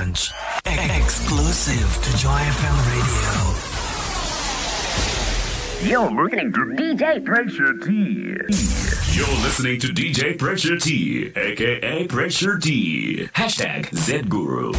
Lunch. Exclusive to Joy FM Radio. You're listening to DJ Pressure T. You're listening to DJ Pressure T, aka Pressure T. Hashtag ZGuru.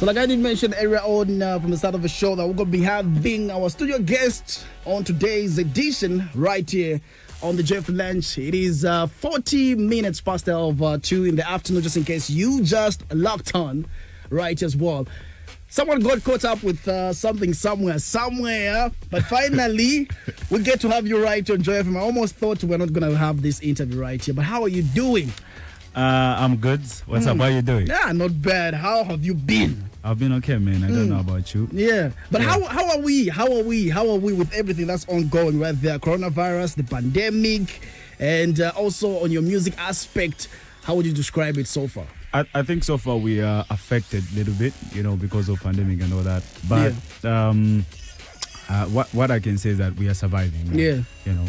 So, like I did mention earlier on uh, from the start of the show, that we're going to be having our studio guest on today's edition right here on the Jeff Lunch. It is uh, 40 minutes past of uh, 2 in the afternoon, just in case you just locked on right as well. Someone got caught up with uh, something somewhere, somewhere, but finally we get to have you right on Joy FM. I almost thought we are not going to have this interview right here, but how are you doing? Uh, I'm good. What's up? How are you doing? Yeah, not bad. How have you been? I've been okay, man. I don't know about you. Yeah, but Yeah. how how are we? How are we? How are we with everything that's ongoing right there? Coronavirus, the pandemic, and uh, also on your music aspect. How would you describe it so far? I, I think so far we are affected a little bit, you know, because of pandemic and all that. But um, uh, what what I can say is that we are surviving. man. Yeah. You know,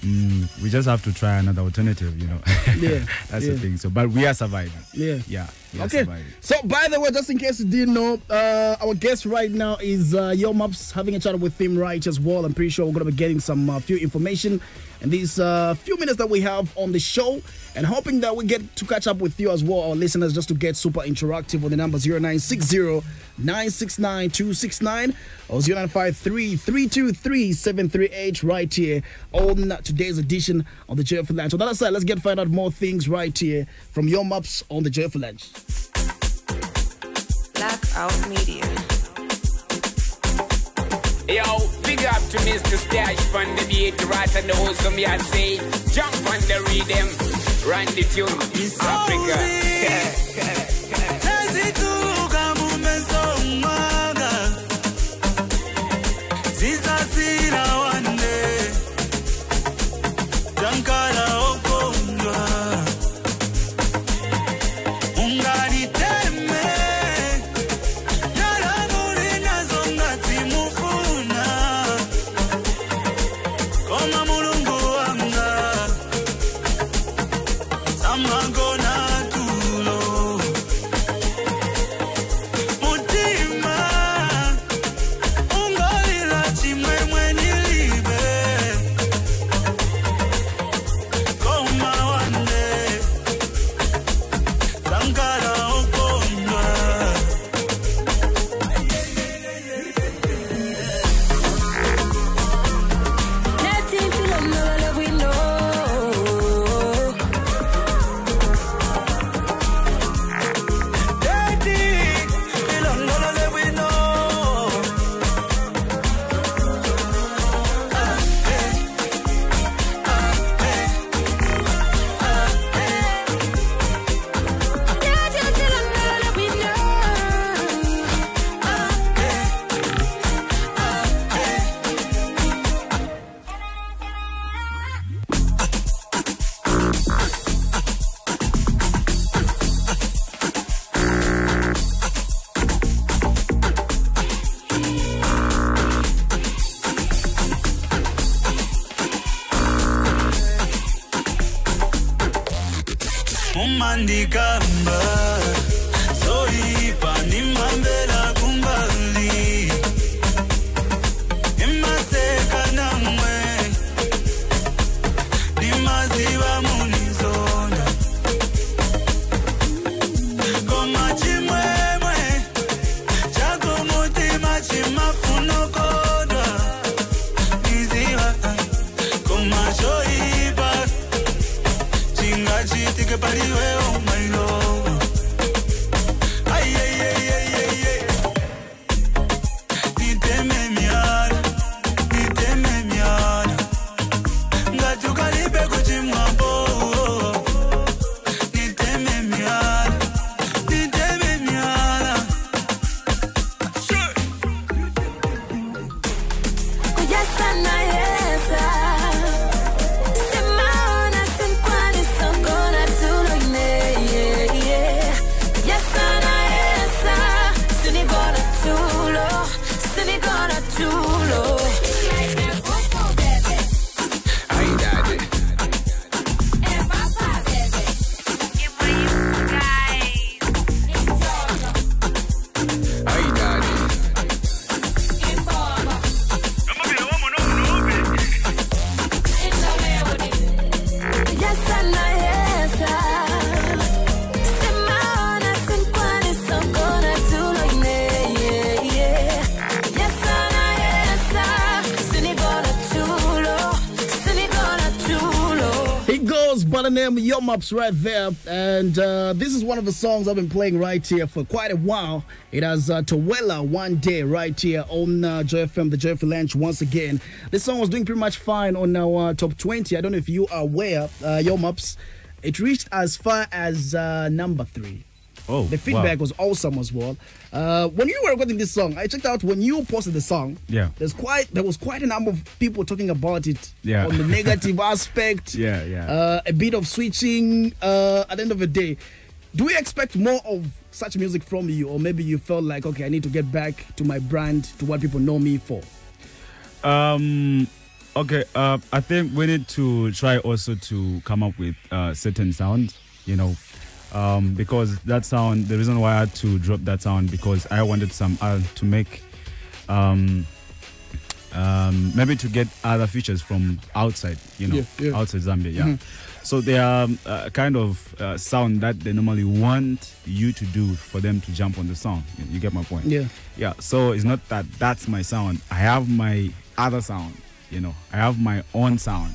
mm, we just have to try another alternative. You know. Yeah, That's yeah. the thing. So, but we are surviving. Yeah. Yeah. Are Okay. So, by the way, just in case you didn't know, uh, our guest right now is uh, Yo Maps having a chat with him right as well. I'm pretty sure we're going to be getting some uh, few information in these uh, few minutes that we have on the show and hoping that we get to catch up with you as well, our listeners, just to get super interactive on the number 0960 969 269 or 0953 323 738 right here on today's edition of the Joyful Lunch. On the other side, let's get find out more things right here from Yo Maps on the Joyful Lunch. Blackout Media. Yo, big up to Mr. Stash from the beat, right and the wholesome I say. Jump on the rhythm, run the tune, Africa. Koma and the gumbo name Yo Maps right there. And uh, this is one of the songs I've been playing right here for quite a while. It has uh, Towela One Day right here on uh, Joy FM, the Joy FM Lounge once again. This song was doing pretty much fine on our uh, top 20. I don't know if you are aware, uh, Yo Maps. It reached as far as uh, number three. Oh, The feedback wow. was awesome as well. Uh, when you were recording this song, I checked out when you posted the song. Yeah. There's quite there was quite a number of people talking about it Yeah. on the negative aspect. Yeah, yeah. Uh, a bit of switching. Uh, at the end of the day, do we expect more of such music from you, or maybe you felt like okay, I need to get back to my brand, to what people know me for? Um. Okay. Uh, I think we need to try also to come up with uh, certain sounds. You know, um, because that sound. The reason why I had to drop that sound because I wanted some uh, to make, um, um, maybe to get other features from outside. You know, Yeah, yeah. outside Zambia. Yeah. So they are uh, kind of uh, sound that they normally want you to do for them to jump on the song. You, you get my point? Yeah. Yeah, so it's not that that's my sound. I have my other sound, you know. I have my own sound.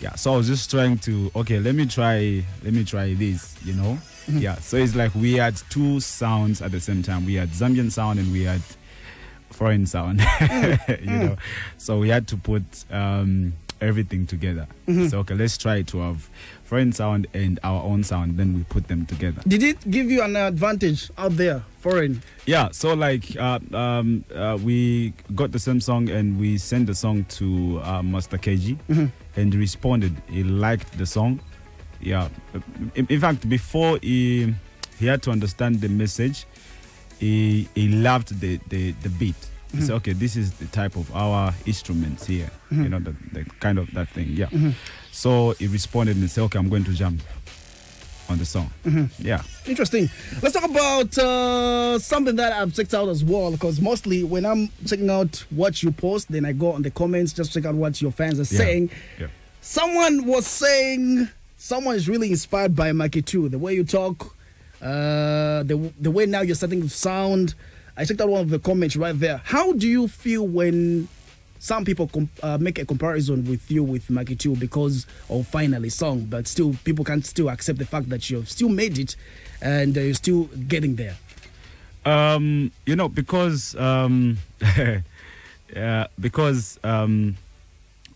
Yeah, so I was just trying to okay, let me try let me try this, you know. Mm-hmm. Yeah, so it's like we had two sounds at the same time. We had Zambian sound and we had foreign sound, mm-hmm. you know. Mm-hmm. So we had to put um, everything together. So okay, let's try to have foreign sound and our own sound. Then we put them together. Did it give you an advantage out there, foreign? Yeah, so like uh, um, uh, we got the same song and we sent the song to uh, Master KG and he responded. He liked the song. Yeah, in, in fact, before he he had to understand the message, he he loved the the, the beat. He said, "Okay, this is the type of our instruments here. You know, the, the kind of that thing. Yeah." So he responded and said, "Okay, I'm going to jump on the song." Yeah. Interesting. Let's talk about uh, something that I've checked out as well. Because mostly when I'm checking out what you post, then I go on the comments just check out what your fans are Yeah. saying. Yeah. Someone was saying someone is really inspired by Macky 2. The way you talk, uh, the the way now you're starting to sound. I checked out one of the comments right there. How do you feel when some people uh, make a comparison with you with Macky 2 because of finally song, but still people can't still accept the fact that you've still made it and uh, you're still getting there. Um, you know, because um, because um,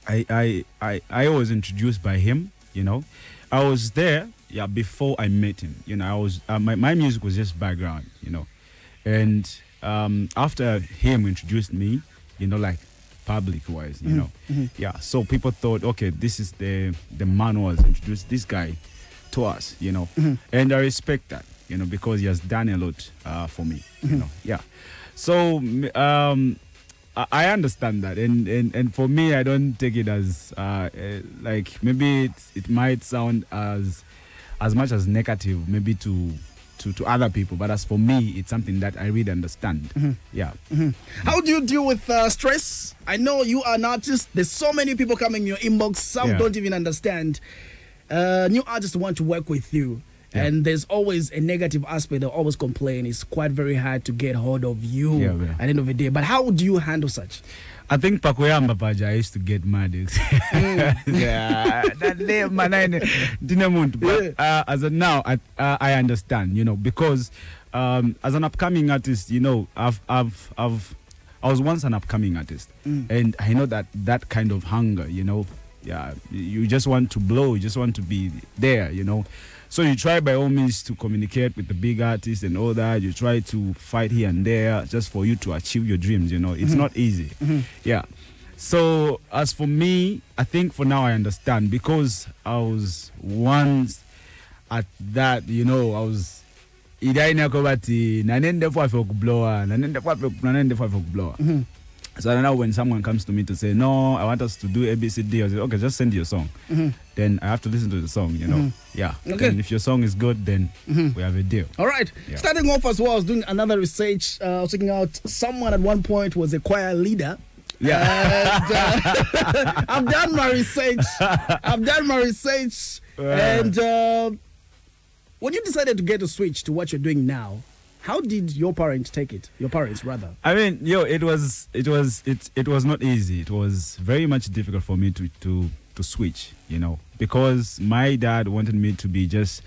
I, I I I was introduced by him. You know, I was there. Yeah, before I met him. You know, I was uh, my my music was just background. You know, and um, after him introduced me, you know, like public wise, you know, yeah. So people thought, okay, this is the the man who has introduced this guy to us, you know, and I respect that, you know, because he has done a lot uh, for me, you know, yeah. So um, I I understand that, and, and and for me, I don't take it as uh, uh, like maybe it, it might sound as as much as negative, maybe to. To, to other people, but as for me, it's something that I really understand. Yeah. How do you deal with uh, stress? I know you are an artist. There's so many people coming in your inbox. Some Yeah. don't even understand. Uh, new artists want to work with you. Yeah. And there's always a negative aspect. They always complain. It's quite very hard to get hold of you yeah. at the end of the day. But how do you handle such? I think Pakoyamba Paja I used to get mad. yeah, that name, man, I didn't want. But uh, as of now, I uh, I understand, you know, because um, as an upcoming artist, you know, I've I've I've I was once an upcoming artist, and I know that that kind of hunger, you know, yeah, you just want to blow, you just want to be there, you know. So you try by all means to communicate with the big artists and all that. You try to fight here and there just for you to achieve your dreams. You know, it's mm-hmm. not easy. Mm-hmm. Yeah. So as for me, I think for now I understand because I was once at that. You know, I was idaina kobati nanende fwafe okublowa nanende fwafe nanende fwafe okublowa. So now when someone comes to me to say, no, I want us to do ABCD, I say, okay, just send your song. Then I have to listen to the song, you know. Yeah. Okay. And if your song is good, then we have a deal. All right. Yeah. Starting off as well, I was doing another research. Uh, I was checking out someone at one point was a choir leader. Yeah. And, uh, I've done my research. I've done my research. And uh, when you decided to get a switch to what you're doing now, how did your parents take it? Your parents, rather. I mean, yo, it was it was it it was not easy. It was very much difficult for me to to to switch, you know, because my dad wanted me to be just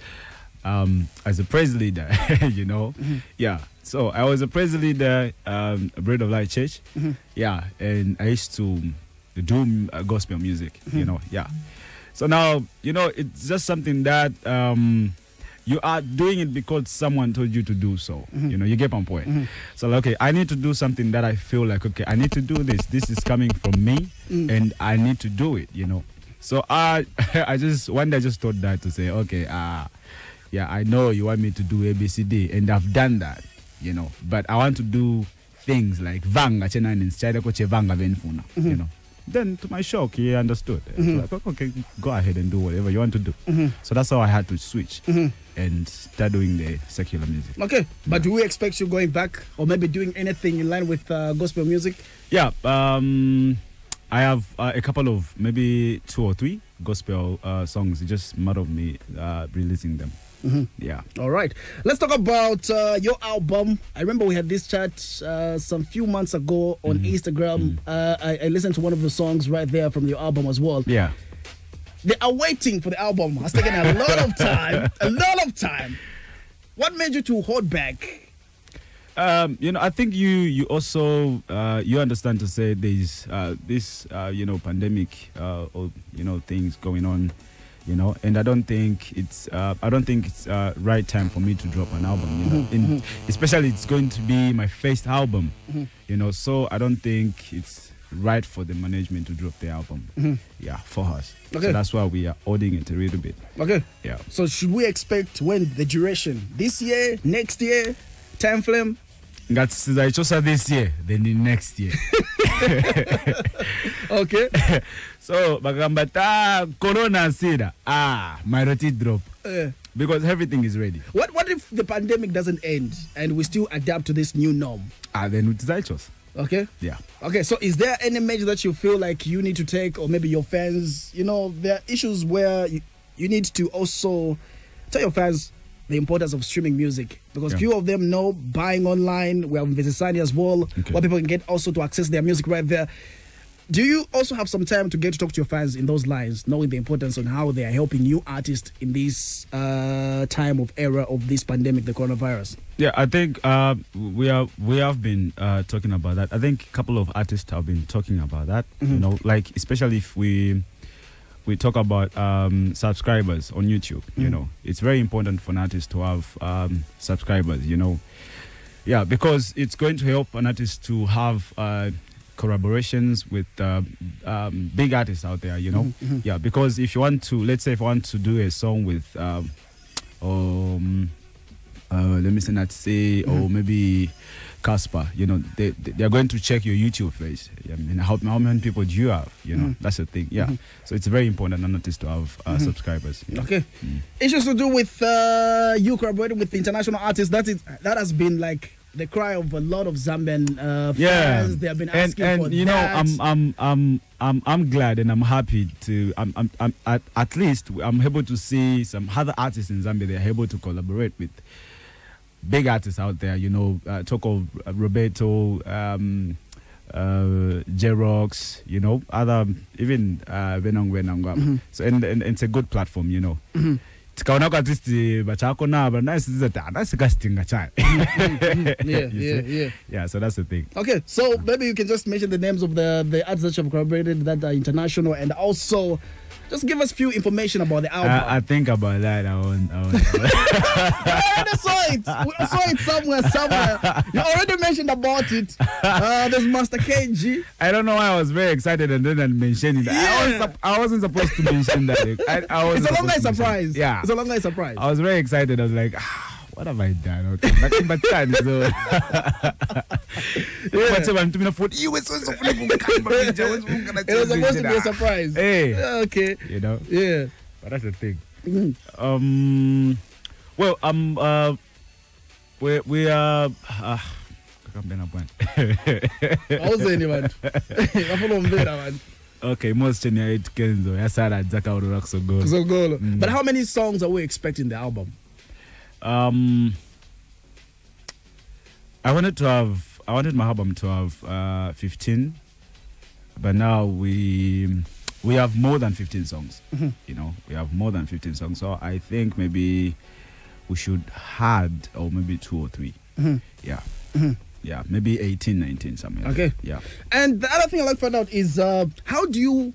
um, as a praise leader, you know. Yeah. So I was a praise leader, um, a Bread of Light Church. Yeah, and I used to do uh, gospel music, you know. Yeah. So now, you know, it's just something that um, you are doing it because someone told you to do so. You know, you get my point. So, like, okay, I need to do something that I feel like, okay, I need to do this. This is coming from me, and I need to do it. You know. So I, I just one day I just thought that to say, okay, uh, yeah, I know you want me to do ABCD, and I've done that. You know, but I want to do things like vanga chenani koche vanga venfuna. You know. Then to my shock, he understood. It's Like, okay, go ahead and do whatever you want to do. So that's how I had to switch and start doing the secular music. Okay, but do we expect you going back or maybe doing anything in line with uh, gospel music? Yeah, um, I have uh, a couple of maybe two or three gospel uh, songs. It's just a matter of me uh, releasing them. Yeah. All right, let's talk about uh, your album. I remember we had this chat uh, some few months ago on Instagram. Uh, I, I listened to one of the songs right there from your album as well. Yeah. They are waiting for the album It's taken a lot of time. A lot of time. What made you to hold back? Um, you know, I think you you also uh, you understand to say there's uh, this uh, you know pandemic uh, or you know things going on, you know, and I don't think it's uh, I don't think it's uh, right time for me to drop an album, you know, and especially it's going to be my first album, you know, so I don't think it's right for the management to drop the album, yeah, for us. Okay. So that's why we are holding it a little bit, Okay. yeah. So should we expect when the duration? This year, next year, time frame? ngati sizaichosa this year then in next year Okay. so bakamba ta corona asira ah mairoti drop Uh, because everything is ready what what if the pandemic doesn't end and we still adapt to this new norm? ah then tizaichosa Okay. yeah Okay, so is there any measure that you feel like you need to take, or maybe your fans? You know, there are issues where you, you need to also tell your fans the importance of streaming music because Yeah. few of them know buying online. We have Visisani as well, Okay. where people can get also to access their music right there. Do you also have some time to get to talk to your fans in those lines, knowing the importance on how they are helping new artists in this uh, time of era of this pandemic, the coronavirus? yeah i think uh, we are we have been uh, talking about that i think a couple of artists have been talking about that you know like especially if we we talk about um, subscribers on youtube you know. It's very important for an artist to have um, subscribers you know. Yeah because it's going to help an artist to have uh, collaborations with uh, um, big artists out there you know. Yeah because if you want to let's say if you want to do a song with um, um uh, let me say Nasty C or maybe Cassper, you know, they they they are going to check your YouTube face. I mean, how, how many people do you have? You know, that's the thing. Yeah, so it's very important an artist to have uh, subscribers. Yeah. Okay. Issues to do with uh, you collaborating with international artists. That is that has been like the cry of a lot of Zambian uh, Yeah, fans. They have been and, asking and for you know, that. I'm I'm I'm I'm I'm glad and I'm happy to I'm I'm, I'm at, at least I'm able to see some other artists in Zambia. They're able to collaborate with big artists out there. You know, uh, talk of Roberto, um, uh, J-Rox, you know, other even uh, Venong Venong. So and, and it's a good platform, you know. tikaona kuti at least vachako nava naisizati anasikasitinga chayo yeah, yeah, yeah. yeah so that's the thing Okay, so maybe you can just mention the names of the the artists that you have collaborated that are international, and also just give us a few information about the album. I, I think about that. I won't. I won't. I already saw it. We saw it somewhere, somewhere. You already mentioned about it. Uh, there's Master KG. I don't know why I was very excited and then I mentioned it. I, was, Yeah. I wasn't supposed to mention that. I, I wasn't It's a long night mention surprise. Yeah. It's a long night surprise. I was very excited. I was like, ah, what have I done? Okay, nothing but time. So. But when to me, I thought, you were so. It was supposed to be a surprise. Hey, okay. you know, Yeah. but that's the thing. Um, well, um, uh, we we are. Uh, kakambena bwana. Awuzeni bantu. Ngafuna umbera bantu. okay most chenya yetu kenzo yasala dzakaurora kusogolo Kuzogolo. But how many songs are we expecting the album? Um i wanted to have i wanted my album to have uh 15 but now we we have more than 15 songs. Mm-hmm. You know, we have more than 15 songs. So I think maybe we should add or maybe two or 3 Yeah. Yeah, maybe 18, 19, something. Mm-hmm. Okay. that. Yeah. And the other thing I'd like to find out is uh, how do you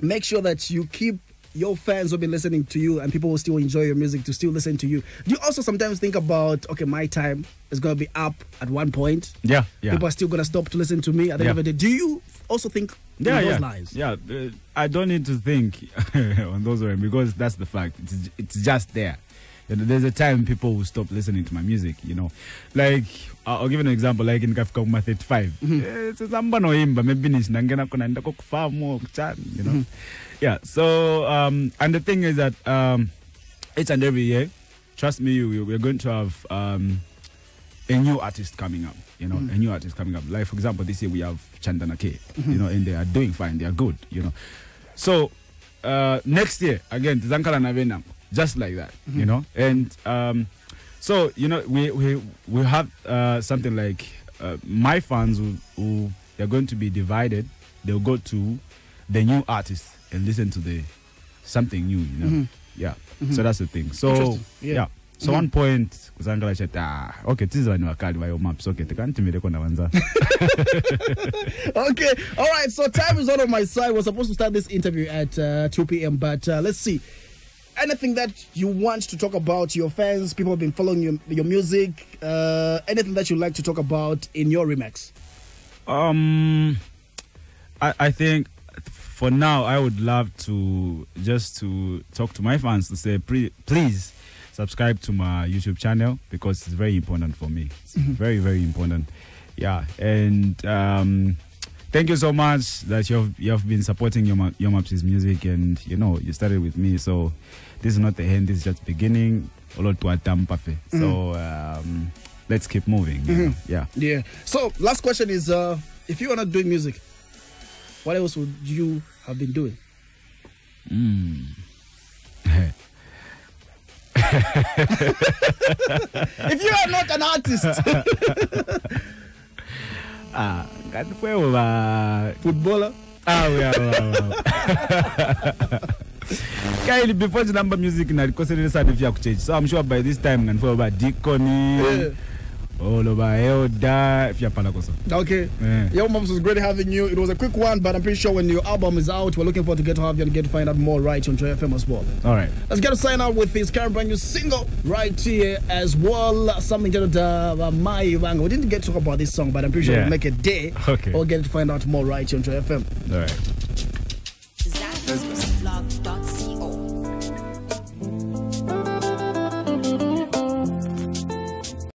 make sure that you keep your fans will be listening to you and people will still enjoy your music to still listen to you? Do you also sometimes think about, okay, my time is going to be up at one point? Yeah. Yeah. People are still going to stop to listen to me at the Yeah. end of the day. Do you also think yeah, those yeah. lines? Yeah, uh, I don't need to think on those lines because that's the fact. It's, it's just there. There's a time people will stop listening to my music. You know, like I'll give you an example. Like in Kafka Uma 35, Eh, it's samba noimba maybe nangena kuna ndako kufamu kuchani. You know, yeah. So um, and the thing is that um, each and every year, trust me, we, we're going to have um, a new artist coming up. You know, a new artist coming up. Like for example, this year we have Chanda Na Kay. You know, and they are doing fine. They are good. You know, so uh, next year again, Zankala Navenam, just like that. You know, and um, so you know we we we have uh, something like uh, my fans who, who they're going to be divided. They'll go to the new artist and listen to the something new. You know, yeah. So that's the thing. So Yeah. yeah. So one point kuzangala chati ah okay tizi vanhu vakali vayo maps okay tikanitimireko ndavanza Okay. All right. So time is all on my side. We're supposed to start this interview at uh, 2 p.m. But uh, let's see. Anything that you want to talk about, your fans, people have been following your, your music, uh, anything that you'd like to talk about in your remix? Um, I, I think for now I would love to just to talk to my fans to say please subscribe to my YouTube channel because it's very important for me. It's very very important. Yeah, and um, thank you so much that you have you have been supporting your Yo Maps's music and you know you started with me so this is not the end. This is just beginning. Tuwa tampafe. So um, let's keep moving. you know. Yeah. Yeah. So last question is, uh, if you are not doing music, what else would you have been doing? if you are not an artist, Ah, fwewo ba footballer, Ah, wow. kaili before tinamba music nalikosereresa ndifya kuchechi so i'm sure by this time nganifwewo ba diconi Yeah. Oloba elda fyapala koso Okay. Yeah. Yo Maps, it was great having you. It was a quick one, but I'm pretty sure when your album is out, we're looking forward to get to have you and get to find out more right on Joy FM as well. all right Let's get to sign out with this current brand new single right here as well. Something called uh, My Ivanga. We didn't get to talk about this song, but I'm pretty sure Yeah. we'll make a day. Okay. We'll get to find out more right here on Joy FM. all right Zach,